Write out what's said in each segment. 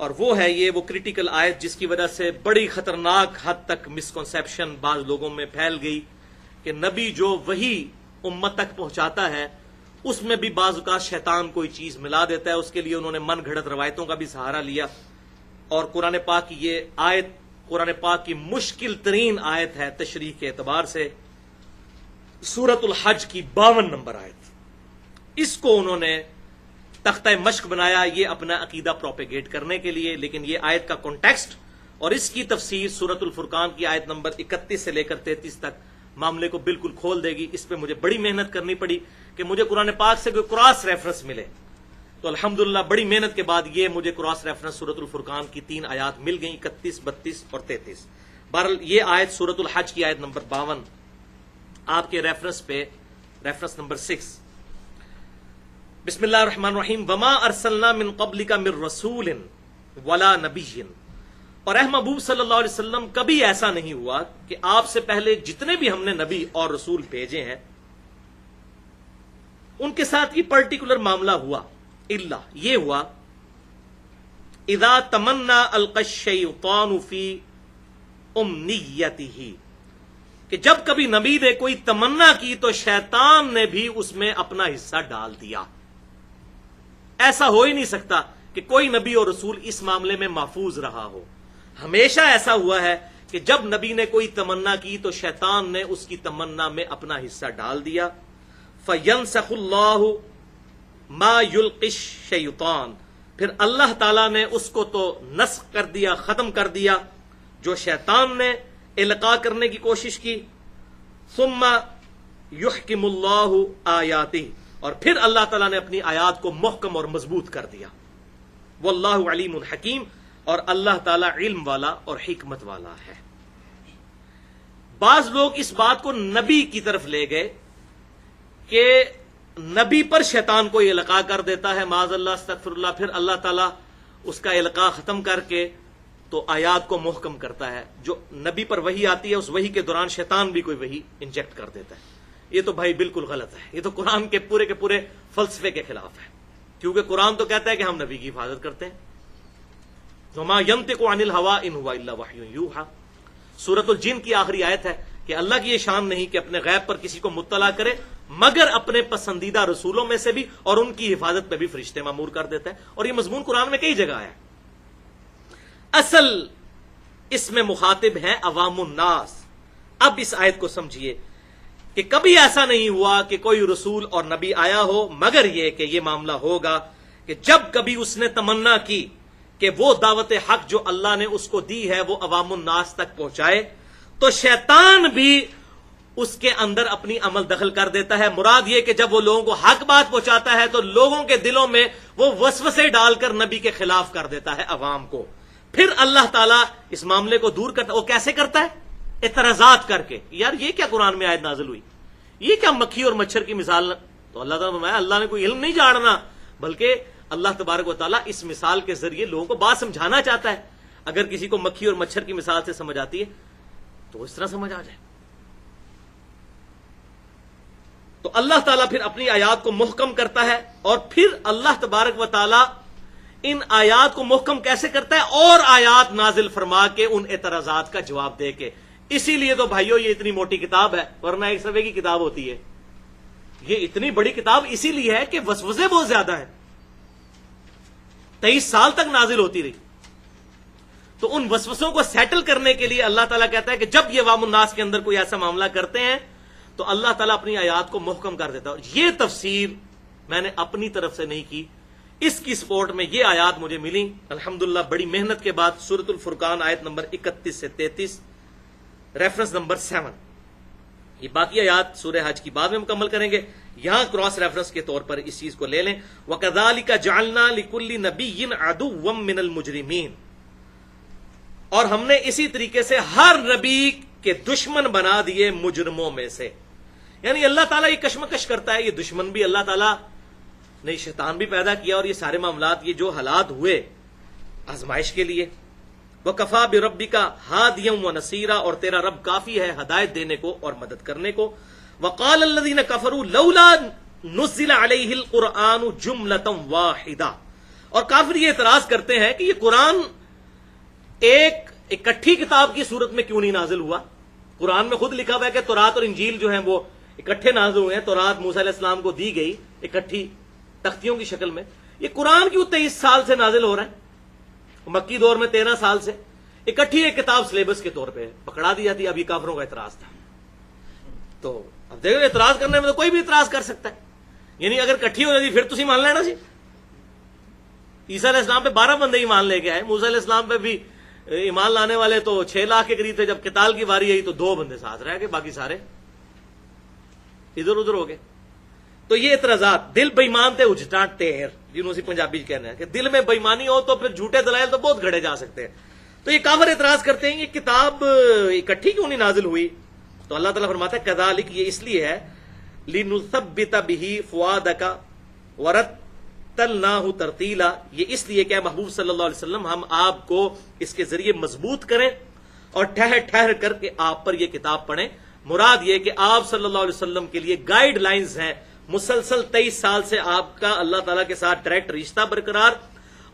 और वो है ये, वो क्रिटिकल आयत जिसकी वजह से बड़ी खतरनाक हद तक मिसकॉन्सेप्शन बाज लोगों में फैल गई कि नबी जो वही उम्मत तक पहुंचाता है, उसमें भी बाजुका शैतान कोई चीज़ मिला देता है। उसके लिए उन्होंने मन घड़त रवायतों का भी सहारा लिया। और कुरान पाक की ये आयत, कुरान पाक की मुश्किल तरीन आयत है तशरीह के एतबार से। सूरतुल हज की बावन नंबर आयत। इसको उन्होंने तख्ता मश्क बनाया ये अपना अकीदा प्रोपेगेट करने के लिए, लेकिन ये आयत का कॉन्टेक्स्ट और इसकी तफसीर सूरतुल फुरकान की आयत नंबर 31 से लेकर 33 तक मामले को बिल्कुल खोल देगी। इस पर मुझे बड़ी मेहनत करनी पड़ी कि मुझे कुरान पाक से कोई क्रॉस रेफरेंस मिले। तो अल्हम्दुलिल्लाह, बड़ी मेहनत के बाद ये मुझे क्रॉस रेफरेंस सूरतुल फुरकान की तीन आयात मिल गई, इकतीस, बत्तीस और तैतीस। बहरल ये आयत सूरतुल हज की आयत नंबर बावन, आपके रेफरेंस पे रेफरेंस नंबर सिक्स बिस्मिल्लाहिर्रहमानिर्रहीम। वमा अरसलना मिन कबली का मिर रसूल वला नबीन और अह महबूब सल्लल्लाहु कभी ऐसा नहीं हुआ कि आपसे पहले जितने भी हमने नबी और रसूल भेजे हैं, उनके साथ ये पर्टिकुलर मामला हुआ। इल्ला, ये हुआ इदा तमन्ना अलकशैतानुफी उमनीयती ही कि जब कभी नबी ने कोई तमन्ना की तो शैतान ने भी उसमें अपना हिस्सा डाल दिया। ऐसा हो ही नहीं सकता कि कोई नबी और रसूल इस मामले में महफूज रहा हो। हमेशा ऐसा हुआ है कि जब नबी ने कोई तमन्ना की तो शैतान ने उसकी तमन्ना में अपना हिस्सा डाल दिया। फयन सखुल्लाह मायुल्किश शैतान। फिर अल्लाह ताला ने उसको तो नस्ख कर दिया, खत्म कर दिया, जो शैतान ने इलका करने की कोशिश की। सुम्मा युहकिमुल्लाहु आयाती और फिर अल्लाह ताला ने अपनी आयात को मोहकम और मज़बूत कर दिया। वल्लाहु अलीम हकीम, और अल्लाह ताला इल्म वाला और हिकमत वाला है। बाज लोग इस बात को नबी की तरफ़ ले गए कि नबी पर शैतान को इलका कर देता है माज अल्लाह फिर अल्लाह ताला उसका इलका खत्म करके तो आयात को मोहकम करता है। जो नबी पर वही आती है, उस वही के दौरान शैतान भी कोई वही इंजेक्ट कर देता है। ये तो भाई बिल्कुल गलत है। ये तो कुरान के पूरे के पूरे फलसफे के खिलाफ है। क्योंकि कुरान तो कहता है कि हम नबी की हिफाजत करते हैं। मा यंत को अनिल हवा इन हुआ यू जिन की आखिरी आयत है कि अल्लाह की यह शान नहीं कि अपने गैब पर किसी को मुतला करे, मगर अपने पसंदीदा रसूलों में से भी और उनकी हिफाजत पर भी फरिश्ते मामूर कर देता है। और यह मजमून कुरान में कई जगह आया असल इसमें मुखातिब है अवामुन्नास। अब इस आयत को समझिए। कि कभी ऐसा नहीं हुआ कि कोई रसूल और नबी आया हो, मगर यह कि यह मामला होगा कि जब कभी उसने तमन्ना की कि वो दावत हक जो अल्लाह ने उसको दी है, वो अवामुन्नास तक पहुँचाए तो शैतान भी उसके अंदर अपनी अमल दखल कर देता है। मुराद ये कि जब वो लोगों को हक बात पहुंचाता है तो लोगों के दिलों में वो वसवसे डालकर नबी के खिलाफ कर देता है अवाम को। फिर अल्लाह ताला इस मामले को दूर करता वो कैसे करता है? इतराजात करके। यार, ये क्या कुरान में आयत नाजिल हुई? ये क्या मक्खी और मच्छर की मिसाल तो अल्लाह ताला अल्लाह ने कोई इल्म नहीं जानना बल्कि अल्लाह तबारक वाली इस मिसाल के ज़रिए लोगों को बात समझाना चाहता है। अगर किसी को मक्खी और मच्छर की मिसाल से समझ आती है तो इस तरह समझ आ जाए। तो अल्लाह ताला फिर अपनी आयात को मुहकम करता है, और फिर अल्लाह तबारक व ताला इन आयात को मुहकम कैसे करता है? और आयात नाजिल फरमा के उन एतराजात का जवाब दे के। इसीलिए तो भाइयों, ये इतनी मोटी किताब है, वरना एक सवे की किताब होती है। ये इतनी बड़ी किताब इसीलिए है कि वसवजे बहुत ज़्यादा है। तेईस साल तक नाजिल होती रही। तो उन वसवसों को सेटल करने के लिए अल्लाह ताला कहता है कि जब ये वामुन्नास के अंदर कोई ऐसा मामला करते हैं तो अल्लाह ताला अपनी आयात को मुहकम कर देता है। ये तफसीर मैंने अपनी तरफ़ से नहीं की। इसकी सपोर्ट में ये आयात मुझे मिली। अल्हम्दुलिल्लाह, बड़ी मेहनत के बाद सूरतुल फुरकान, आयत नंबर 31 से 33 रेफरेंस नंबर सेवन ये बाकी आयात सूर्य हज की बाद में मुकम्मल करेंगे। यहाँ क्रॉस रेफरेंस के तौर पर इस चीज़ को ले लें। वकदाली का जालना लिकुल्ली नबी अदु वम मिनल मुजरिमीन। और हमने इसी तरीके से हर नबी के दुश्मन बना दिए मुजरमों में से। यानी अल्लाह ताला ये कशमकश करता है, ये दुश्मन भी अल्लाह ताला ने शैतान भी पैदा किया और ये सारे मामला ये जो हालात हुए आजमाइश के लिए। वह कफा रबी का हादियम व नसीरा, और तेरा रब काफ़ी है हदायत देने को और मदद करने को। वकाल अल्लदीन कफरू, लौला नुजिल जुमलतम वाहिदा। और काफिर ये एतराज़ करते हैं कि ये कुरान एक इकट्ठी किताब की सूरत में क्यों नहीं नाजिल हुआ? कुरान में खुद लिखा हुआ है कि तोरात और इंजील जो है वो इकट्ठे नाजिल हुए हैं। तोरात मूसा इस्लाम को दी गई इकट्ठी तख्तियों की शक्ल में। ये कुरान क्यों तेईस साल से नाजिल हो रहा है? मक्की दौर में तेरह साल से इकट्ठी एक किताब सिलेबस के तौर पे पकड़ा दी जाती अभी काफरों का इतराज था। तो अब देखो, इतराज करने में तो कोई भी इतराज कर सकता है। यानी अगर इकट्ठी हो जाती फिर तुम मान लेना जी। ईसा इस्लाम पे बारह बंदे ईमान लेके आए। मूसा इस्लाम पे भी ईमान लाने वाले तो छह लाख के करीब थे जब किताल की बारी आई तो दो बंदे साथ रह गए, बाकी सारे इधर उधर हो गए। तो ये इतराजात, दिल बेईमान थे उजटाट जिन्होंने पंजाबी कहना है कि दिल में बेईमानी हो तो फिर झूठे दलायल तो बहुत घड़े जा सकते हैं। तो ये काफर इतराज करते हैं ये किताब इकट्ठी क्यों नहीं नाजिल हुई? तो अल्लाह तला फरमाता है कदालिक ये इसलिए है लिनुसबिता बिही फुआद का वरत तल ना हो तरतीला। ये इसलिए क्या महबूब वसल्लम, हम आपको इसके ज़रिए मज़बूत करें और ठहर ठहर करके आप पर यह किताब पढ़ें। मुराद ये कि आप वसल्लम के लिए गाइडलाइंस हैं। मुसलसल तेईस साल से आपका अल्लाह ताला के साथ डायरेक्ट रिश्ता बरकरार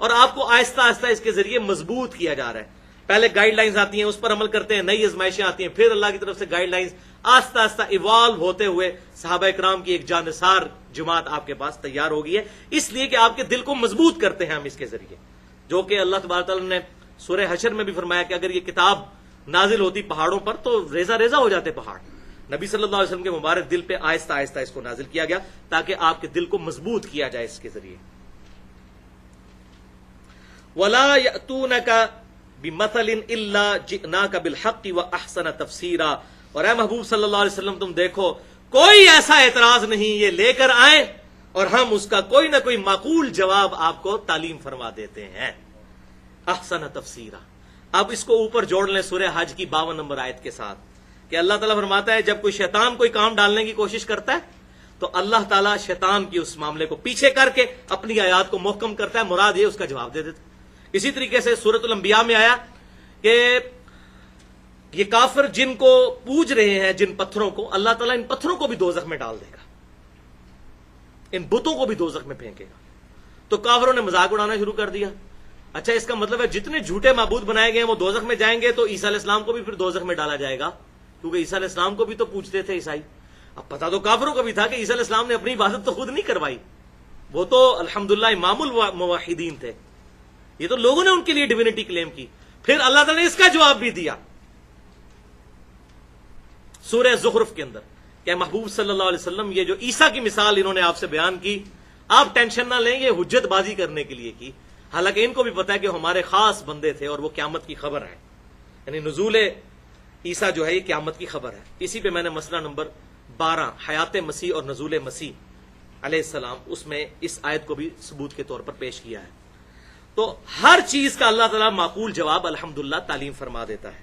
और आपको आहिस्ता आहिस्ता इसके ज़रिए मज़बूत किया जा रहा है। पहले गाइडलाइंस आती हैं, उस पर अमल करते हैं, नई आजमाइशें आती हैं, फिर अल्लाह की तरफ़ से गाइडलाइंस आस्ता आस्ता इवॉल्व होते हुए साहब इक्राम की एक जानसार जमात आपके पास तैयार होगी है। इसलिए कि आपके दिल को मज़बूत करते हैं हम इसके ज़रिए। जो कि अल्लाह तबार ने सुर हशर में भी फरमाया कि अगर ये किताब नाजिल होती पहाड़ों पर तो रेजा रेजा हो जाते पहाड़। नबी सल्लल्लाहु अलैहि वसल्लम के मुबारक दिल पे आहिस्ता आहिस्ता इसको नाजिल किया गया, ताकि आपके दिल को मज़बूत किया जाए इसके ज़रिए। वला तू का बिमतलिन इल्ला जिना का बिलहक व अहसन तफसीरा। और ए महबूब सल्लल्लाहु अलैहि वसल्लम, तुम देखो, कोई ऐसा एतराज़ नहीं, ये लेकर आए और हम उसका कोई ना कोई माकूल जवाब आपको तालीम फरमा देते हैं। अहसन तफसीरा। अब इसको ऊपर जोड़ लें सुरह हज की बावन नंबर आयत के साथ। कि अल्लाह ताला फरमाता है, जब कोई शैतान कोई काम डालने की कोशिश करता है तो अल्लाह ताला शैतान की उस मामले को पीछे करके अपनी आयात को मोहकम करता है, मुराद ये उसका जवाब दे देता इसी तरीके से सूरत अंबिया में आया कि ये काफिर जिनको पूज रहे हैं, जिन पत्थरों को, अल्लाह ताला इन पत्थरों को भी दो में डाल देगा। इन बुतों को भी दो में फेंकेगा। तो काफरों ने मज़ाक उड़ाना शुरू कर दिया। अच्छा इसका मतलब है, जितने झूठे मबूद बनाए गए हैं, वो दोजख में जाएँगे तो ईसा इस्लाम को भी फिर दोजख में डाला जाएगा। क्योंकि ईसा इस्लाम को भी तो पूछते थे ईसाई। अब पता तो काफरों को भी था कि ईसा इस्लाम ने अपनी इबादत तो खुद नहीं करवाई। वो तो अल्हम्दुलिल्लाह इमामुल मुवाहिदीन थे। ये तो लोगों ने उनके लिए डिविनिटी क्लेम की। फिर अल्लाह ने इसका जवाब भी दिया। सूर्य जुहरफ के अंदर क्या महबूब सल्लल्लाहु अलैहि ये जो ईसा की मिसाल इन्होंने आपसे बयान की, आप टेंशन ना लें, ये हुज्जतबाजी करने के लिए की। हालाँकि इनको भी पता है कि हमारे खास बंदे थे और वो क्यामत की खबर है। यानी नजूल ईसा जो है ये क्यामत की खबर है। इसी पे मैंने मसला नंबर बारह, हयात मसीह और नजूल मसीह अलैहिस्सलाम उसमें इस आयत को भी सबूत के तौर पर पेश किया है। तो हर चीज़ का अल्लाह तला माकूल जवाब, अल्हम्दुलिल्लाह, तालीम फरमा देता है।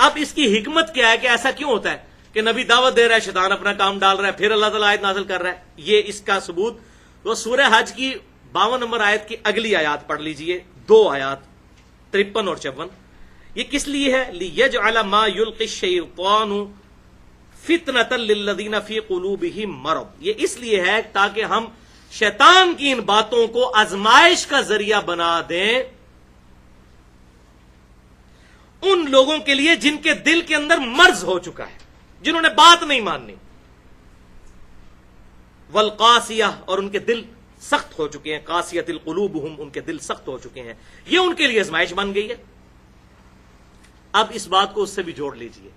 अब इसकी हिकमत क्या है कि ऐसा क्यों होता है कि नबी दावत दे रहा है, शैतान अपना काम डाल रहा है, फिर अल्लाह तला आयत नाजिल कर रहा है? ये इसका सबूत। तो सूर्य हज की बावन नंबर आयत की अगली आयात पढ़ लीजिए, दो आयात, तिरपन और चौवन। ये किस लिए है? लियज मा युल्क़ैतानु फितनतल्लदीन फ़ी कुलूबिही मरब ये इसलिए है ताकि हम शैतान की इन बातों को आजमाइश का ज़रिया बना दें। उन लोगों के लिए जिनके दिल के अंदर मर्ज हो चुका है, जिन्होंने बात नहीं माननी। वल कासिया, और उनके दिल सख्त हो चुके हैं। कासियतिल कुलूब उनके दिल सख्त हो चुके हैं। यह उनके लिए आजमाइश बन गई है। अब इस बात को उससे भी जोड़ लीजिए।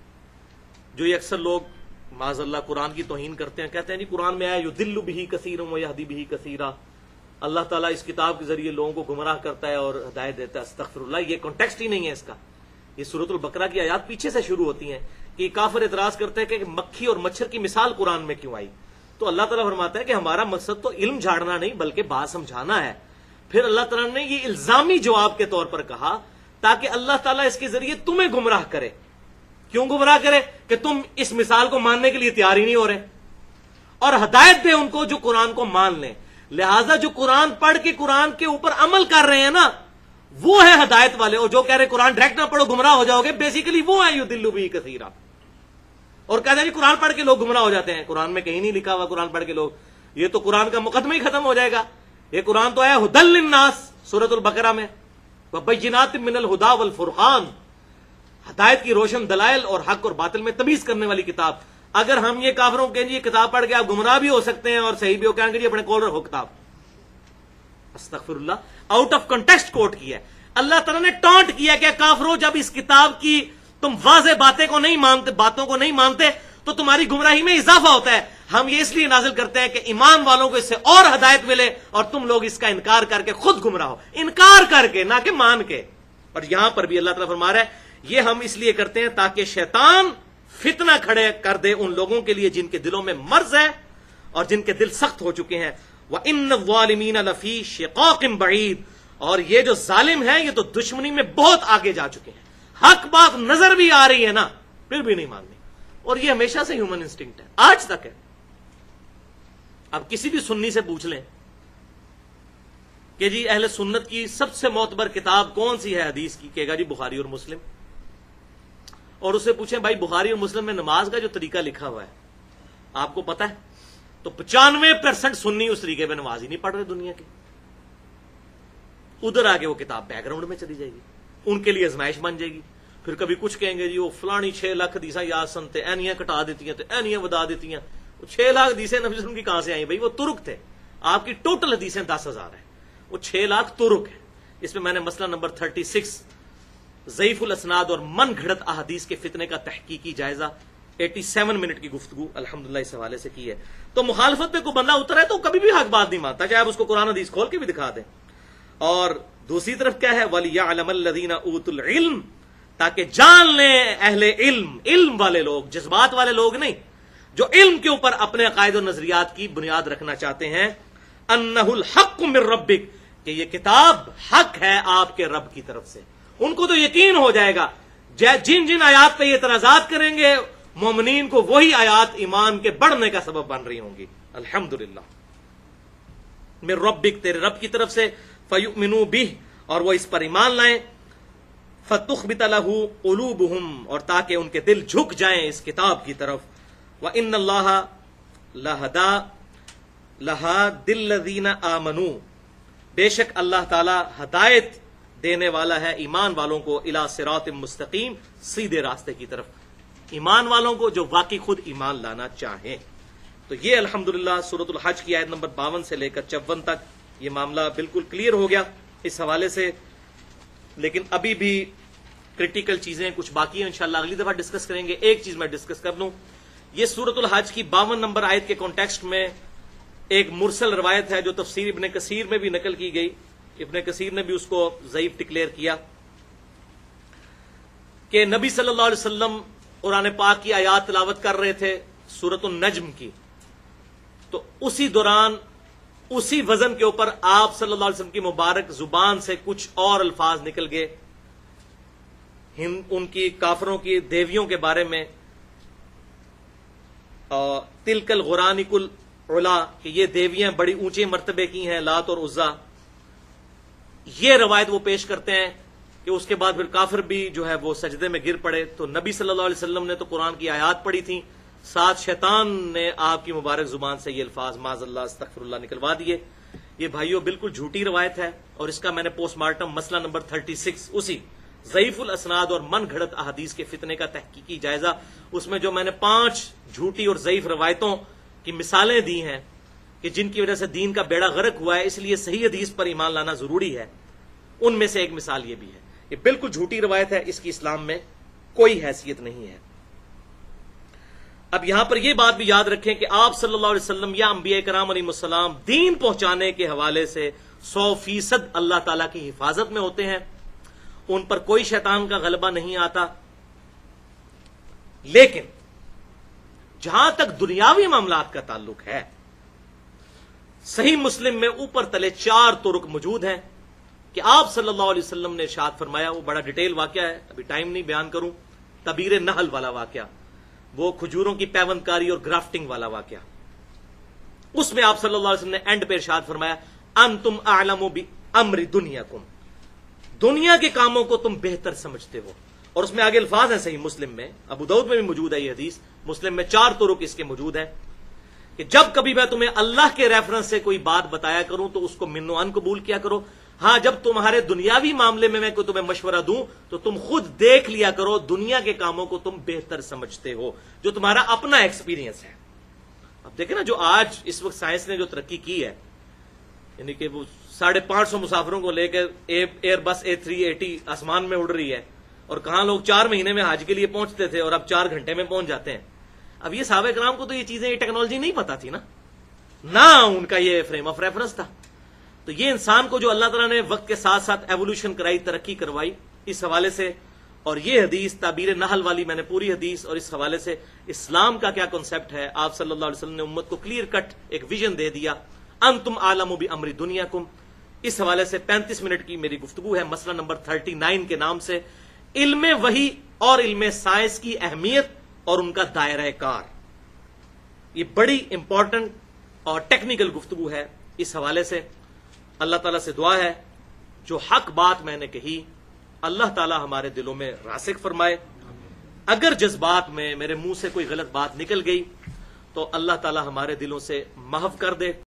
जो ये अक्सर लोग माजल्ला कुरान की तोहीन करते हैं, कहते हैं जी, कुरान में आया यो दिल्लु भी कसीर यहदी भी कसीरा। अल्लाह ताला इस किताब के ज़रिए लोगों को गुमराह करता है और हदायत देता है। अस्तफरल्ला ये कॉन्टेक्स्ट ही नहीं है इसका। ये सूरतुल बकरा की आयात पीछे से शुरू होती हैं कि काफिर इतराज करते हैं कि मक्खी और मच्छर की मिसाल कुरान में क्यों आई? तो अल्लाह तला फरमाता है कि हमारा मकसद तो इल्म झाड़ना नहीं, बल्कि बात समझाना है। फिर अल्लाह तला ने ये इल्जामी जवाब के तौर पर कहा ताकि अल्लाह ताला इसके ज़रिए तुम्हें गुमराह करे। क्यों गुमराह करे? कि तुम इस मिसाल को मानने के लिए तैयार ही नहीं हो रहे। और हदायत दे उनको जो कुरान को मान लें। लिहाजा जो कुरान पढ़ के कुरान के ऊपर अमल कर रहे हैं ना, वो है हदायत वाले। और जो कह रहे कुरान डायरेक्ट ना पढ़ो, गुमराह हो जाओगे। बेसिकली वो है यू दिल्लू भी कसीरा। और कहते हैं कुरान पढ़ के लोग गुमराह हो जाते हैं। कुरान में कहीं नहीं लिखा हुआ कुरान पढ़ के लोग। ये तो कुरान का मुकदमा ही खत्म हो जाएगा। ये कुरान तो आया हुदल नास सूरतुल बकरा में। बैनात मिनल हुदा वल फुरहान हदायत की रोशन दलाइल और हक और बातिल में तमीज करने वाली किताब। अगर हम ये काफरों के ये किताब पढ़ के आप गुमराह भी हो सकते हैं और सही भी हो कहेंगे अपने कॉल रखो किताब। अस्तफिरुल्ला आउट ऑफ़ कंटेक्स्ट कोट किया अल्लाह तला ने टॉन्ट किया कि काफरों, जब इस किताब की तुम वाजे बातें को नहीं मानते, बातों को नहीं मानते तो तुम्हारी गुमराही में इजाफा होता है। हम ये इसलिए नाजिल करते हैं कि ईमान वालों को इससे और हदायत मिले और तुम लोग इसका इनकार करके खुद गुमराह हो। इनकार करके, ना कि मान के। और यहाँ पर भी अल्लाह तला फरमा है, ये हम इसलिए करते हैं ताकि शैतान फितना खड़े कर दे उन लोगों के लिए जिनके दिलों में मर्ज है और जिनके दिल सख्त हो चुके हैं। वह इन वालमीन लफी शिकौकिम बईद। और ये जो जालिम है, ये तो दुश्मनी में बहुत आगे जा चुके हैं। हक बात नज़र भी आ रही है ना, फिर भी नहीं माननी। और ये हमेशा से ह्यूमन इंस्टिंक्ट है। आज तक है। अब किसी भी सुन्नी से पूछ लें कि जी, अहले सुन्नत की सबसे मोतबर किताब कौन सी है हदीस की? कहेगा जी, बुखारी और मुस्लिम। और उससे पूछें, भाई, बुखारी और मुस्लिम में नमाज़ का जो तरीका लिखा हुआ है, आपको पता है? तो पचानवे परसेंट सुन्नी उस तरीके में नमाज़ ही नहीं पढ़ रहे दुनिया के। उधर आके वो किताब बैकग्राउंड में चली जाएगी। उनके लिए आजमाइश बन जाएगी। फिर कभी कुछ कहेंगे, जी, वो फलानी छह लाख दीसा याद सुनते एनियाँ कटा देती हैं तो एनियाँ बदा देती हैं। छह लाख दीसे नबी की कहाँ से आई? भाई, वो तुर्क थे। आपकी टोटल हदीसें दस हज़ार है। वो छह लाख तुर्क है। इसमें मैंने मसला नंबर थर्टी सिक्स जयीफुल असनाद और मन घड़त अहदीस के फितने का तहकीकी जायजा 87 मिनट की गुफ्तगु अल्हम्दुलिल्लाह इस हवाले से की है। तो मुखालफत पे कोई बंदा उतर है तो कभी भी हक बात नहीं मानता चाहे आप उसको कुरान हदीस खोल के भी दिखा दें। और दूसरी तरफ़ क्या है? वलियादीना उतुल ताकि जान ले अहले इल्म इल्म वाले लोग, जज्बात वाले लोग नहीं। जो इल्म के ऊपर अपने अकायद और नजरियात की बुनियाद रखना चाहते हैं, अन्नहुल हक मिर रबिक कि ये किताब हक है आपके रब की तरफ़ से। उनको तो यकीन हो जाएगा जिन जिन आयात पे ये तनाजात करेंगे मोमिन को वही आयात ईमान के बढ़ने का सबब बन रही होंगी। अल्हम्दुलिल्लाह। मेरे रबिक तेरे रब की तरफ़ से, फयुमिनू बिह, और वो इस पर ईमान लाए। फतुख बितलहू उलूबहुम, और ताकि उनके दिल झुक जाएँ इस किताब की तरफ़। व इन लहदा लहा दिल्लदीन आमनू बेशक अल्लाह ताला हदायत देने वाला है ईमान वालों को इला सिरात मुस्तकीम, सीधे रास्ते की तरफ़। ईमान वालों को जो वाकई खुद ईमान लाना चाहें। तो ये अल्हम्दुलिल्लाह सूरतुल हज की आयत नंबर बावन से लेकर चौवन तक ये मामला बिल्कुल क्लियर हो गया इस हवाले से। लेकिन अभी भी क्रिटिकल चीज़ें कुछ बाकी हैं, इंशाल्लाह अगली दफ़ा डिस्कस करेंगे। एक चीज़ मैं डिस्कस कर लूँ ये सूरतुल हज की बावन नंबर आयत के कॉन्टेक्स्ट में एक मुरसल रवायत है जो तफसीर इबन कसीर में भी नकल की गई। इबन कसीर ने भी उसको जयीफ डिक्लेयर किया कि नबी सल्लल्लाहु अलैहि वसल्लम कुरान पाक की आयात तलावत कर रहे थे सूरत नजम की। तो उसी दौरान, उसी वज़न के ऊपर आप सल्लल्लाहु अलैहि वसल्लम की मुबारक ज़ुबान से कुछ और अल्फाज निकल गए। उनकी, काफरों की, देवियों के बारे में तिलकल गुरानिकुल उला, कि ये देवियाँ बड़ी ऊँचे मरतबे की हैं, लात और उज्जा। ये रवायत वो पेश करते हैं कि उसके बाद फिर काफिर भी जो है वो सजदे में गिर पड़े। तो नबी सल्लल्लाहु अलैहि वसल्लम ने तो कुरान की आयात पढ़ी थी। साथ शैतान ने आपकी मुबारक ज़ुबान से ये अल्फाज माजल्ला अस्तफरल्ला निकलवा दिए। ये भाइयों, बिल्कुल झूठी रवायत है और इसका मैंने पोस्टमार्टम मसला नंबर थर्टी सिक्स, उसी जयीफुल असनाद और मन घड़त अहदीस के फितने का तहकीकी जायजा। उसमें जो मैंने पाँच झूठी और जयीफ रवायतों की मिसालें दी हैं कि जिनकी वजह से दीन का बेड़ा गर्क हुआ है, इसलिए सही हदीस पर ईमान लाना ज़रूरी है। उनमें से एक मिसाल ये भी है ये बिल्कुल झूठी रवायत है, इसकी इस्लाम में कोई हैसियत नहीं है। अब यहाँ पर यह बात भी याद रखें कि आप सल्लल्लाहु अलैहि वसल्लम या अंबिया कराम सलाम दीन पहुँचाने के हवाले से सौ फ़ीसद अल्लाह ताला की हिफाजत में होते हैं। उन पर कोई शैतान का गलबा नहीं आता। लेकिन, जहाँ तक दुनियावी मामला का ताल्लुक है, सही मुस्लिम में ऊपर तले चार तुर्क मौजूद हैं कि आप सल्लल्लाहु अलैहि वसल्लम ने शाद फरमाया, वो बड़ा डिटेल वाक्य है, अभी टाइम नहीं बयान करूँ, तबीर नहल वाला वाक्य, वो खजूरों की पैवनकारी और ग्राफ्टिंग वाला वाक्य। उसमें आप सल्लल्लाहु अलैहि वसल्लम ने एंड पे शाद फरमाया अन तुम आलमो भी अमरी दुनिया कुम दुनिया के कामों को तुम बेहतर समझते हो। और उसमें आगे अल्फाज है सही मुस्लिम में। अबू दाऊद में भी मौजूद है ये हदीस। मुस्लिम में चार तुरुक इसके मौजूद है। कि जब कभी मैं तुम्हें अल्लाह के रेफरेंस से कोई बात बताया करूँ तो उसको मिन्नो अन कबूल किया करो। हाँ, जब तुम्हारे दुनियावी मामले में मैं कोई तुम्हें मशवरा दूँ तो तुम खुद देख लिया करो दुनिया के कामों को तुम बेहतर समझते हो, जो तुम्हारा अपना एक्सपीरियंस है। अब देखे ना, जो आज इस वक्त साइंस ने जो तरक्की की है यानी कि वो साढ़े पाँच सौ मुसाफिरों को लेकर एयर बस ए थ्री एटी आसमान में उड़ रही है। और कहा लोग चार महीने में हज के लिए पहुँचते थे और अब चार घंटे में पहुँच जाते हैं? अब ये साहब कराम को तो ये चीज़ें, ये टेक्नोलॉजी नहीं पता थी ना। ना उनका ये फ्रेम ऑफ़ रेफरेंस था। तो ये इंसान को जो अल्लाह तला ने वक्त के साथ साथ एवोल्यूशन कराई, तरक्की करवाई, इस हवाले से, और ये हदीस, ताबीर नहल वाली मैंने पूरी हदीस, और इस हवाले से इस्लाम का क्या कॉन्सेप्ट है? आप सल्लल्लाहु अलैहि वसल्लम ने उम्मत को क्लियर कट एक विजन दे दिया। अन तुम आलम भी अमरी दुनिया कुम इस हवाले से 35 मिनट की मेरी गुफ्तगु है, मसला नंबर 39 के नाम से। इल्म वही और इल्म साइंस की अहमियत और उनका दायरा कार ये बड़ी इंपॉर्टेंट और टेक्निकल गुफ्तगु है इस हवाले से। अल्लाह ताला से दुआ है, जो हक बात मैंने कही, अल्लाह ताला हमारे दिलों में रासिक फरमाए। अगर जज्बात में मेरे मुँह से कोई गलत बात निकल गई तो अल्लाह ताला हमारे दिलों से महव कर दे।